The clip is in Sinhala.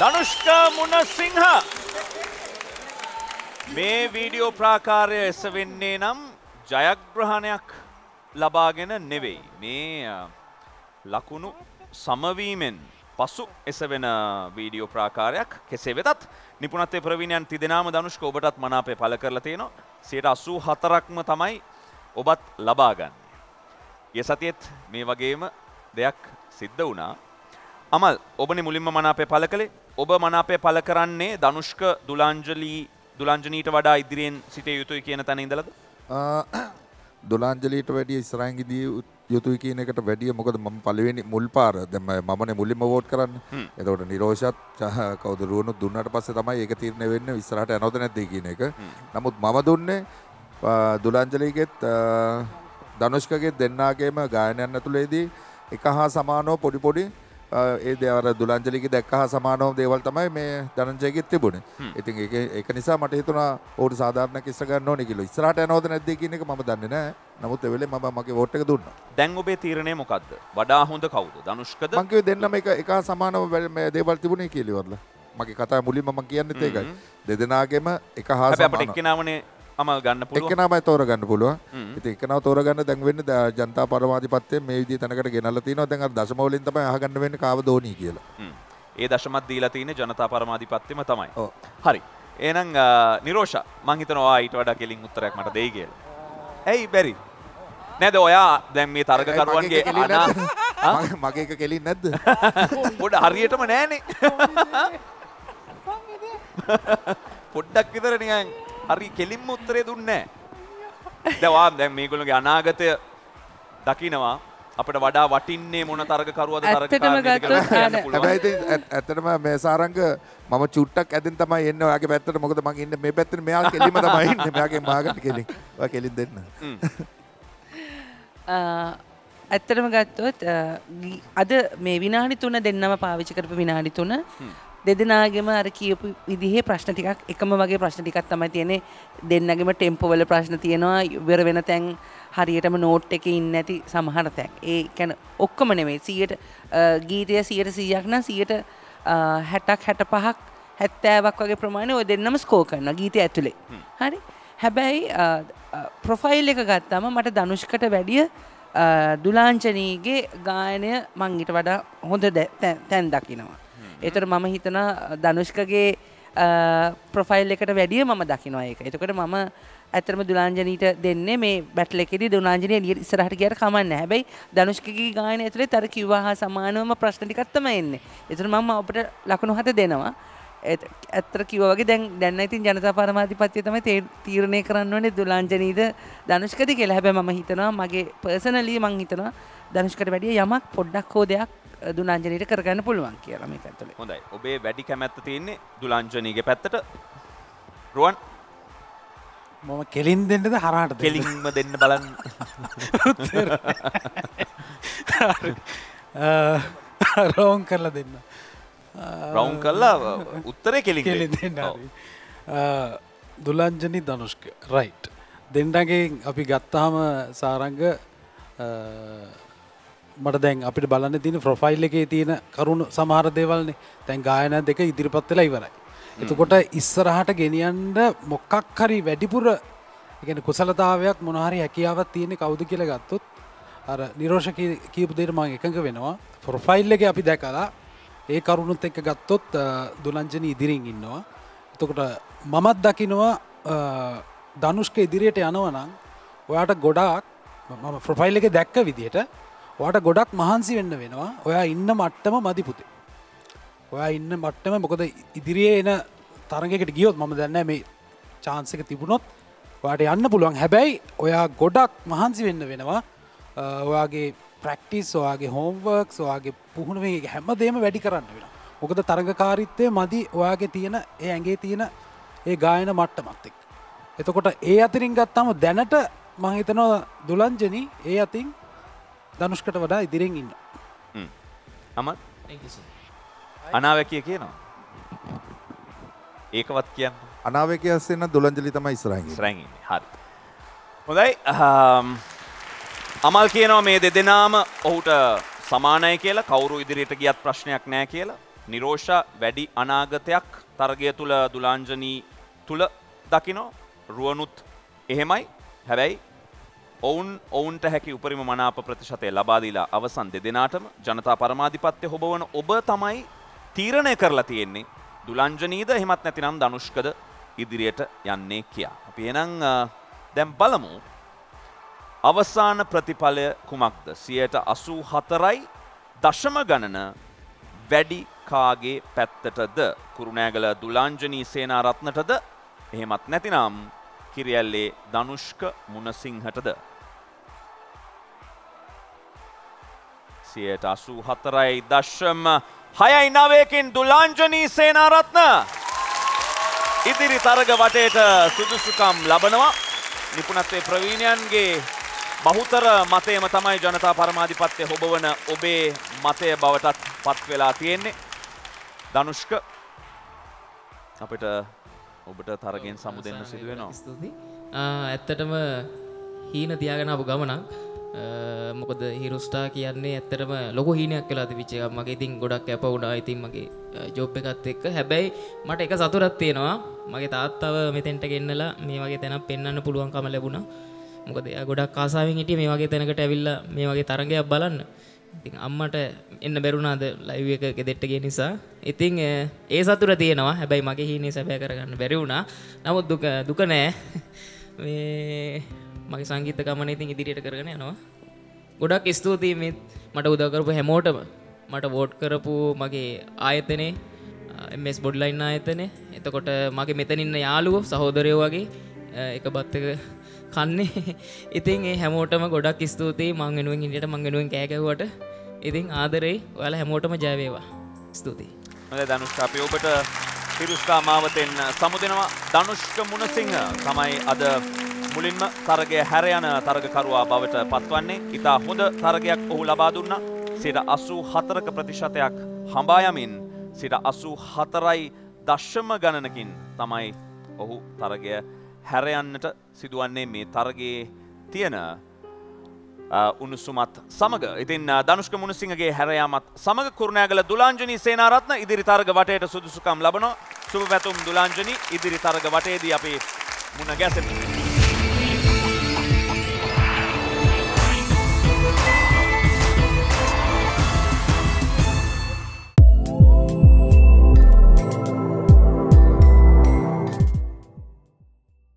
ධනුෂ්ක මුණසිංහ මේ වීඩියෝ ප්‍රාකාරය එසවෙන්නේ නම් ජයග්‍රහණයක් ලබාගෙන නෙවෙයි. මේ අ, ලකුණු සමවීමෙන් පසු එසවෙන වීඩියෝ ප්‍රාකාරයක් කෙසේ වෙතත් නිපුණත්වය ප්‍රවීණයන් තිදෙනාම ධනුෂ්ක ඔබටත් මනාපය පල කරලා තියෙනවා. සියට අසූ හතරක්ම තමයි ඔබත් ලබාගන්නේ. ගිය සතියෙත් මේ වගේම දෙයක් සිද්ධ වුණා. අමල් ඔබනේ මුලින්ම මනාපය පල කළේ ඔබ මනාපය පල කරන්නේ ධනුෂ්ක දුලාංජලී දුලාංජනීට වඩා ඉදිරියෙන් සිටිය යුතුයි කියන තැන ඉඳලද? දොලාන්ජලීට වැඩිය ඉස්රංගිදී යුතුයි කියන එකට වැඩිය මොකද මම පලවෙනි මුල් පාර. දැම මන මුලින්ම වෝට් කරන්න. එතකොට නිරෝෂත් කවදරුවනු දුන්නට පස්සේ තමයි ඒක තීරණය වෙන්න විස්සරහට ඇනොද නැද්ද කියන එක. නමුත් මම දුන්නේ දුලාංජලීගෙත් ධනුෂ්කගේ දෙන්නාගේම ගායනයන් ඇතුළේදී එක හා සමානෝ පොඩි පොඩි ඒ දෙවර දුලංජලික දැක්ක හා සමානෝම දේවල් තමයි මේ ධනංජයගෙත් තිබුණේ. ඉතින් ඒක නිසා මට හිතුණා ඕට සාධාරණ කිස්ස ගන්න ඕනේ කියලා. ඉස්සරහට යනවද නැද්ද කියන එක මම දන්නේ නැහැ. නමුත් ඒ වෙලේ මම මගේ වෝට් එක දුන්නා. දැන් ඔබේ තීරණය මොකද්ද? වඩා හොඳ කවුද? ධනුෂ්කද? මං කිව්වේ දෙන්නම එක එක සමානව වැඩ- මේ දේවල් තිබුණේ කියලා ඉවරලා. මගේ කතාව මුලින්ම මම කියන්නෙත් ඒකයි. දෙදෙනාගේම එක හා අපිට සමාන අමල් ගන්න පුළුවන්. එක්කෙනාමයි තෝරගන්න පුළුවන් හ්ම්. ඉතින් එක්කෙනාව තෝරගන්න දැන් වෙන්නේ ද- ජනතා පරමාධිපත්‍යයෙන් මේ විදිහේ තැනකට ගෙනල්ලා තිනවා දැන් අර දශම වලින් තමයි අහගන්න වෙන්නේ කාව දෝනි කියලා හ්ම්. ඒ දශමත් දීලා තියෙන්නේ ජනතා පරමාධිපත්‍යම තමයි. ඔව්. හරි. එහෙනම් අ, නිරෝෂ මං හිතනවා ඔයා ඊට වඩා කෙලින් උත්තරයක් මට දෙයි කියලා. ඇයි බැරි? නේද ඔයා දැන් මේ තරගකරුවන්ගේ මගේ එක කෙලින් අනා නැද්ද? මගේ- මගේ එක කෙලින් නැද්ද පොඩ හරියටම නෑනේ. පොඩ්ඩක් විතර නිකන් හරි කෙලින්ම උත්තරේ දුන්නේ නෑ. දැන් දැන් මේගොල්ලෝගේ අනාගතය දකිනවා. අපිට වඩා වටින්නේ මොන තරගකරුවද ඇත්- ඇත්තටම මේ සාරංග මම චුට්ටක් ඇදින් තමයි එන්නේ. ඔයාගේ පැත්තට මොකද මං ඉන්නේ? මේ පැත්තේ මෙයා කෙලින්ම තමයි ඉන්නේ. මෙයාගේ මාකට කෙලින්. ඔයා කෙලින් දෙන්න. ඇත්තටම ගත්තොත් අද මේ විනාඩි තුන දෙන්නම පාවිච්චි කරපු විනාඩි තුන දෙදෙනාගෙම අර කියපු විදිහේ ප්‍රශ්න ටිකක් එකම වගේ ප්‍රශ්න ටිකක් තමයි තියෙන්නේ. දෙන්නගෙම ටෙම්පෝවල ප්‍රශ්න තියෙනවා. ඉවර වෙන තැන් හරියටම නෝට් එකේ ඉන්නේ නැති සමහර තැන්. ඒ කියන්නේ ඔක්කොම නෙමෙයි. 100ට ගීතය 100ට 100ක් නම් 100ට 60ක් 65ක් 70ක් වගේ ප්‍රමාණය ඔය දෙන්නම ස්කෝර් කරනවා ගීතය ඇතුලේ. හරි? හැබැයි ප්‍රොෆයිල් එක ගත්තාම මට ධනුෂ්කට වැඩිය දුලාංචනීගේ ගායනය මං ඊට වඩා හොඳ තැන් දකිනවා. එතට මම හිතන ධනුෂ්කගේ ප්‍රොෆයිල් එකට වැඩිය මම දකිනවා ඒක. එතකොට මම ඇතරම දුලාංජනීට දෙන්නේ මේ බැටල එකෙදි දුලාංජනය ලිය ඉස්සරහට කියට කමන්න හැබැයි ධනුෂ්කගේ ගායන ඇතුලේ තර කිව්වා හා සමානවම ප්‍රශ්න ටිකක් තමයි එන්නේ. එතන මම අපිට ලකුණු හත දෙනවා. ඒත් ඇත්තට කිව්වා වගේ දැන් දැන් ඉතින් ජනතා පරමාධිපත්‍යය තමයි තේ- තීරණය කරන්න ඕනේ දුලාංජනීද ධනුෂ්කද කියලා. හැබැයි මම හිතනවා මගේ පර්සනලි මං හිතනවා ධනුෂ්කට වැඩිය යමක් පොඩ්ඩක් හෝ දෙයක් අ, දුලාංජනීට කරගන්න පුළුවන් කියලා මේක ඇතුලේ. හොඳයි. ඔබේ වැඩි කැමැත්ත තියෙන්නේ දුලාංජනීගේ පැත්තට. රුවන් මම කෙලින් දෙන්නද හරහට කෙලින්ම දෙන්න බලන්න. රෝන් කරලා දෙන්න රවුන් කල්ලා උත්තරේ කෙලින් කෙලින් දෙන්න. දුලංජනි දනුෂ්ක රයිට් දෙන්නගේ අපි ගත්තාම සාරංග මට දැන් අපිට බලන්න තින ෆ්‍රොෆයිල් එකේ තියෙන කරුණු සමහර දේවල්නේ. තැන් ගායන දෙක ඉදිරිපත් වෙලා ඉවරයි. එතකොට ඉස්සරහට ගෙනියන්ඩ මොක්කක් හරි වැඩිපුර එකන කුසලතාවයක් මොනහරි හැකියාවත් තියෙන කවුද කියල ගත්තුත් අර නිරෝෂ කියපු දේට මං එකඟ වෙනවා. ෆොරෆයිල් එක අපි දැකලා ඒ කරුණුත් එක්ක ගත්තොත් දුලංජන ඉදිරින් ඉන්නවා. එතකොට මමත් දකිනවා ධනුෂ්ක ඉදිරියට යනවනං ඔයාට ගොඩාක් මම ෆ්‍රොෆයිල් එක දැක්ක විදියට ඔයාට ගොඩක් මහන්සි වෙන්න වෙනවා. ඔයා ඉන්න මට්ටම මදිපුතේ. ඔයා ඉන්න මට්ටම මොකද ඉදිරියේ එන තරගකට ගියොත් මම දන්න මේ චාන්සක තිබුණොත් වාට යන්න පුළුවන්. හැබැයි ඔයා ගොඩක් මහන්සි වෙන්න වෙනවා. අ, ඔයාගේ ප්‍රක්ටිස් ඔයාගේ හෝම්වර්ක් ඔයාගේ පුහුණුවේ හැම දේම වැඩි කරන්න වෙන මොකද තරගකාරිත්තය මදි ඔයාගේ තියෙන ඒ ඇගේ තියෙන ඒ ගායන මට්ටමත් එක් එතකොට ඒ අතිරින් ගත්තම දැනට මහිතනවා දුලංජනී ඒ අතින් ධනුෂ්කට වඩා ඉදිරිෙන් ඉන්න හ්ම්. අමල් අනාවැකිය කියනවා. ඒකවත් කියන්න. අනාවකය අස්සෙන්න දුලංජලි තමයි ඉස්රාගේ ඉස්සරහින් ඉන්නේ. හරි. හොඳයි. අමල් කියනවා මේ දෙදෙනාම ඔහුට සමානයි කියලා කවුරු ඉදිරියට ගියත් ප්‍රශ්නයක් නෑ කියලා. නිරෝෂ වැඩි අනාගතයක් තරගය තුළ දුලාංජනී තුළ දකිනෝ රුවනුත් එහෙමයි හැබැයි ඔවුන් ඔවුන්ට හැකි උපරිම මනාප ප්‍රතිශතය ලබාදීලා අවසන් දෙදෙනටම ජනතා පරමාධිපත්‍ය හොබවන ඔබ තමයි තීරණය කරලා තියෙන්නේ. දුලංජනීද එහෙමත් නැතිනම් දනුෂ්කද ඉදිරියට යන්නේ කියා. අපි එනං දැම් බලමු. අවසාන ප්‍රතිඵලය කුමක්ද? සියයට අසූ හතරයි දශම ගණන වැඩි කාගේ පැත්තටද? කුරුණෑගල දුලාංජනී සේනාරත්නටද? එහෙමත් නැතිනම් කිරියල්ලේ දනුෂ්ක මුණසිංහටද. සියයට අසූ හතරයි දශ්‍යම හයයි නවයකින් දුලාංජනී සේනාරත්න. ඉදිරි තරග වටේට සුදුසුකම් ලබනවා. නිපුණත්වේ ප්‍රවීණයන්ගේ බහුතර මතයම තමයි ජනතා පරමාධිපත්‍ය හොබවන ඔබේ මතය බවටත් පත් වෙලා තියෙන්නේ. දනුෂ්ක අපිට ඔබට තරගෙන් සමු දෙන්න සිදුවෙනවා ස්තුති ඇත්තටම හීන තියාගෙන අප ගමනක් මොකද හිරුස්ටා කියන්නේ ඇත්තටම ලොක හීනයක් කලා විච්ච එක මගේ ඉතින් ගොඩක් ඇප උඩා ඉතින් මගේ ජෝප් එකත් එක්ක. හැබැයි මට එක සතුරත් තියෙනවා. මගේ තාත්තව මෙතෙන්ට ගෙන්නලා මේ වගේ තැනක් පෙන්න්න පුළුවන්කම ලැබුණා. මොකද එයා ගොඩක් කාසාාවෙන් හිටිය මේ වගේ තැනකට ඇවිල්ල මේ වගේ තරගයක් බලන්න. ඉතින් අම්මට එන්න බැරුණාද ලයිව එක ගෙදෙට්ටගේ නිසා. ඉතින් ඒ සතුර තියෙනවා. හැබැයි මගේ හිනේ සැබෑ කරගන්න බැරි වුණා. නමුත් දුක දුක නෑ. මේ මගේ සංගීත ගමන ඉතින් ඉදිරියට කරගෙන යනවා. ගොඩක් ස්තුතියි මෙත්. මට උදකරපු හැමෝටම. මට වෝට් කරපු මගේ ආයතනේ එස් බොඩ්ලයින් ආයතන එතකොට මගේ මෙතනින්න යාළුවෝ සහෝදරයෝ වගේ එක බත්තක කන්නේ. ඉතින් ඒ හැමෝටම ගොඩක් ස්තුතියි. මංගෙනුවෙන් ඉට මංගෙනුවෙන් කෑකැවට ඉතින් ආදරෙයි ඔයාල හැමෝටම ජයවේවා ස්තුතියි. හොඳ ධනුෂ්ක අපි ඔබට පිරුස්කා මාවතෙන් සමුදෙනවා. ධනුෂ්ක මුණසිංහ තමයි අද මුලින්ම තරගය හැර යන තරගකරුවා බවට පත්වන්නේ. ඉතා හොඳ තරගයක් ඔහු ලබා දුන්නා. සිට අසූ හතරක ප්‍රතිශතයක් හඹා යමින් සිට අසූ හතරයි දශ්‍යම ගණනකින් තමයි ඔහු තරගය හැරයන්නට සිදුවන්නේ මේ තරගේ තියෙන උණුසුමත් සමග. ඉතින් දනුෂ්ක මුණසිංහගේ හැරයාමත් සමග කුරුණෑගල දුලාංජනී සේනාරත්න ඉදිරි තරග වටේට සුදුසුකම් ලබන සුභ පැතුම් දුලාංජනී ඉදිරි තරග වටේදී අපි මුණ ගැසෙන.